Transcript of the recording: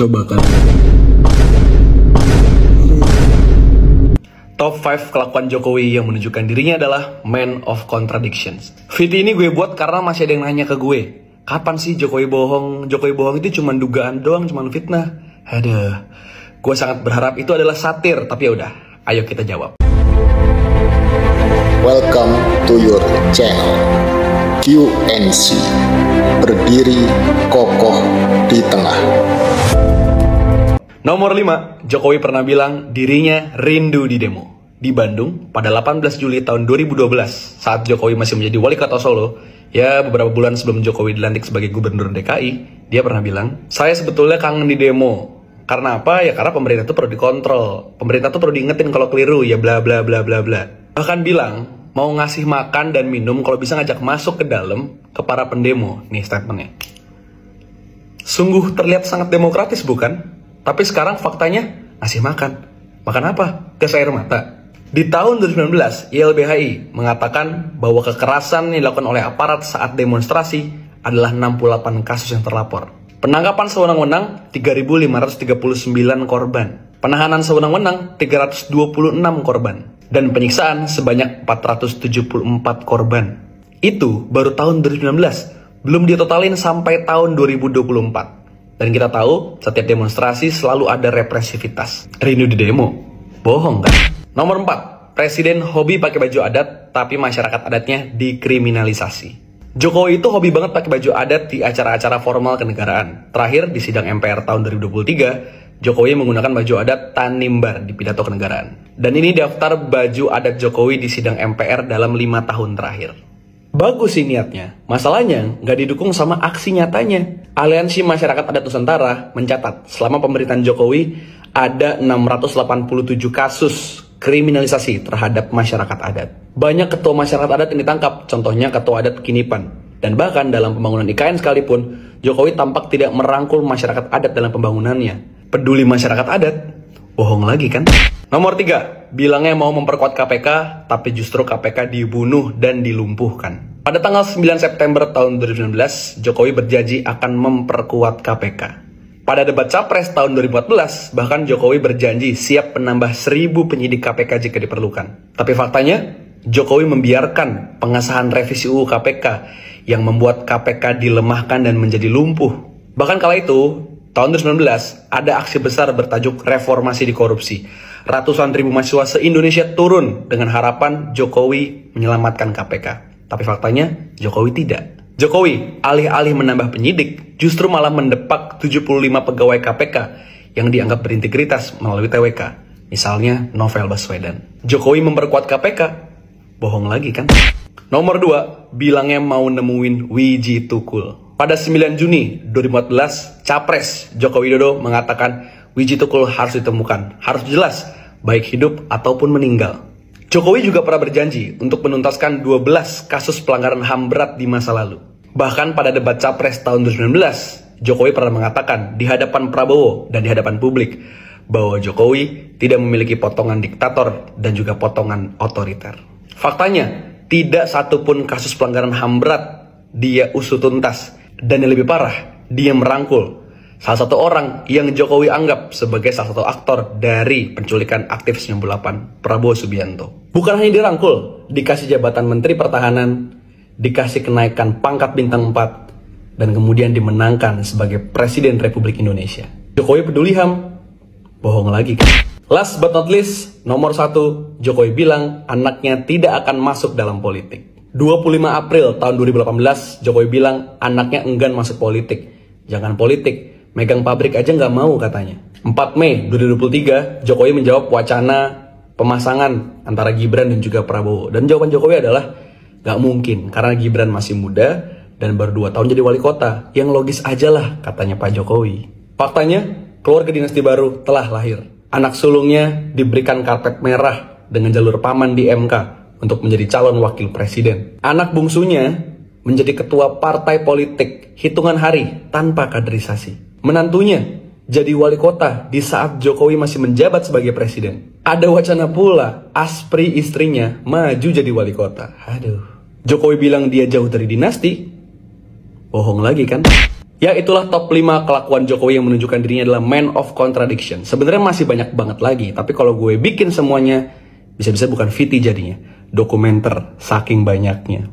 Coba kan. Top 5 kelakuan Jokowi yang menunjukkan dirinya adalah man of contradictions. Video ini gue buat karena masih ada yang nanya ke gue. Kapan sih Jokowi bohong? Jokowi bohong itu cuma dugaan doang, cuma fitnah. Aduh, gue sangat berharap itu adalah satir, tapi ya udah, ayo kita jawab. Welcome to your channel QNC Berdiri kokoh di tengah Nomor 5, Jokowi pernah bilang dirinya rindu di demo. Di Bandung, pada 18 Juli tahun 2012, saat Jokowi masih menjadi wali kota Solo, ya beberapa bulan sebelum Jokowi dilantik sebagai gubernur DKI, dia pernah bilang, saya sebetulnya kangen di demo. Karena apa? Ya karena pemerintah itu perlu dikontrol. Pemerintah itu perlu diingetin kalau keliru, ya bla bla bla bla bla. Bahkan bilang, mau ngasih makan dan minum kalau bisa ngajak masuk ke dalam ke para pendemo. Nih statementnya. Sungguh terlihat sangat demokratis bukan? Tapi sekarang faktanya ngasih makan. Makan apa? Gas air mata. Di tahun 2019, YLBHI mengatakan bahwa kekerasan yang dilakukan oleh aparat saat demonstrasi adalah 68 kasus yang terlapor. Penangkapan sewenang-wenang 3.539 korban. Penahanan sewenang-wenang 326 korban. Dan penyiksaan sebanyak 474 korban. Itu baru tahun 2019, belum ditotalin sampai tahun 2024. Dan kita tahu, setiap demonstrasi selalu ada represivitas. Rindu di demo? Bohong kan? Nomor 4. Presiden hobi pakai baju adat, tapi masyarakat adatnya dikriminalisasi. Jokowi itu hobi banget pakai baju adat di acara-acara formal kenegaraan. Terakhir, di sidang MPR tahun 2023, Jokowi menggunakan baju adat Tanimbar di pidato kenegaraan. Dan ini daftar baju adat Jokowi di sidang MPR dalam lima tahun terakhir. Bagus sih niatnya, masalahnya nggak didukung sama aksi nyatanya. Aliansi Masyarakat Adat Nusantara mencatat selama pemerintahan Jokowi ada 687 kasus kriminalisasi terhadap masyarakat adat. Banyak ketua masyarakat adat yang ditangkap, contohnya ketua adat Kinipan. Dan bahkan dalam pembangunan IKN sekalipun, Jokowi tampak tidak merangkul masyarakat adat dalam pembangunannya. Peduli masyarakat adat? Bohong lagi kan? Nomor tiga, bilangnya mau memperkuat KPK, tapi justru KPK dibunuh dan dilumpuhkan. Pada tanggal 9 September tahun 2019, Jokowi berjanji akan memperkuat KPK. Pada debat Capres tahun 2014, bahkan Jokowi berjanji siap menambah 1000 penyidik KPK jika diperlukan. Tapi faktanya, Jokowi membiarkan pengesahan revisi UU KPK yang membuat KPK dilemahkan dan menjadi lumpuh. Bahkan kala itu, tahun 2019, ada aksi besar bertajuk Reformasi di Korupsi ratusan ribu mahasiswa se-Indonesia turun dengan harapan Jokowi menyelamatkan KPK. Tapi faktanya Jokowi tidak. Jokowi alih-alih menambah penyidik justru malah mendepak 75 pegawai KPK yang dianggap berintegritas melalui TWK. Misalnya Novel Baswedan. Jokowi memperkuat KPK. Bohong lagi kan? Nomor 2, bilangnya mau nemuin Wiji Tukul. Pada 9 Juni 2014, Capres Joko Widodo mengatakan Wiji Tukul harus ditemukan, harus jelas, baik hidup ataupun meninggal. Jokowi juga pernah berjanji untuk menuntaskan 12 kasus pelanggaran HAM berat di masa lalu. Bahkan pada debat Capres tahun 2019, Jokowi pernah mengatakan di hadapan Prabowo dan di hadapan publik bahwa Jokowi tidak memiliki potongan diktator dan juga potongan otoriter. Faktanya, tidak satupun kasus pelanggaran HAM berat dia usut tuntas. Dan yang lebih parah, dia merangkul salah satu orang yang Jokowi anggap sebagai salah satu aktor dari penculikan aktif 98, Prabowo Subianto. Bukan hanya dirangkul, dikasih jabatan Menteri Pertahanan, dikasih kenaikan pangkat bintang 4, dan kemudian dimenangkan sebagai Presiden Republik Indonesia. Jokowi peduli HAM? Bohong lagi kan? Last but not least, nomor satu, Jokowi bilang anaknya tidak akan masuk dalam politik. 25 April tahun 2018, Jokowi bilang anaknya enggan masuk politik. Jangan politik, megang pabrik aja nggak mau katanya. 4 Mei 2023, Jokowi menjawab wacana pemasangan antara Gibran dan juga Prabowo. Dan jawaban Jokowi adalah nggak mungkin karena Gibran masih muda dan baru 2 tahun jadi wali kota. Yang logis aja lah katanya Pak Jokowi. Faktanya, keluarga dinasti baru telah lahir. Anak sulungnya diberikan karpet merah dengan jalur paman di MK untuk menjadi calon wakil presiden. Anak bungsunya menjadi ketua partai politik hitungan hari tanpa kaderisasi. Menantunya jadi wali kota di saat Jokowi masih menjabat sebagai presiden. Ada wacana pula Aspri istrinya maju jadi wali kota. Aduh. Jokowi bilang dia jauh dari dinasti. Bohong lagi kan? Ya itulah top 5 kelakuan Jokowi yang menunjukkan dirinya adalah man of contradiction. Sebenarnya masih banyak banget lagi, tapi kalau gue bikin semuanya, bisa-bisa bukan VT jadinya. Dokumenter, saking banyaknya.